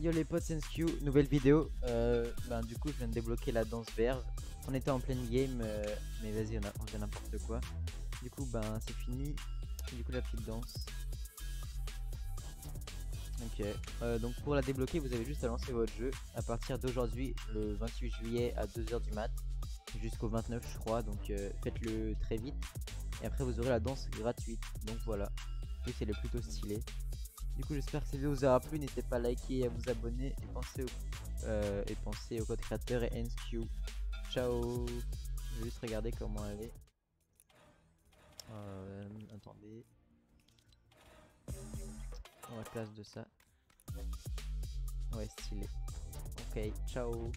Yo les potes, SenseQ, nouvelle vidéo. Euh, ben, du coup, je viens de débloquer la danse verve. On était en pleine game, euh, mais vas-y, on, on fait n'importe quoi. Du coup, ben, c'est fini. Du coup, la petite danse. Ok. Euh, donc, pour la débloquer, vous avez juste à lancer votre jeu à partir d'aujourd'hui, le 28 juillet à 2h du mat, jusqu'au 29, je crois. Donc, faites-le très vite. Et après, vous aurez la danse gratuite. Donc, voilà. Et c'est le plutôt stylé. Du coup, j'espère que cette vidéo vous aura plu. N'hésitez pas à liker et à vous abonner. Et pensez au, euh, et pensez code créateur et NSQ. Ciao Je vais juste regarder comment elle est. Euh, attendez. On va place de ça. Ouais, stylé. Ok, ciao